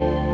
you.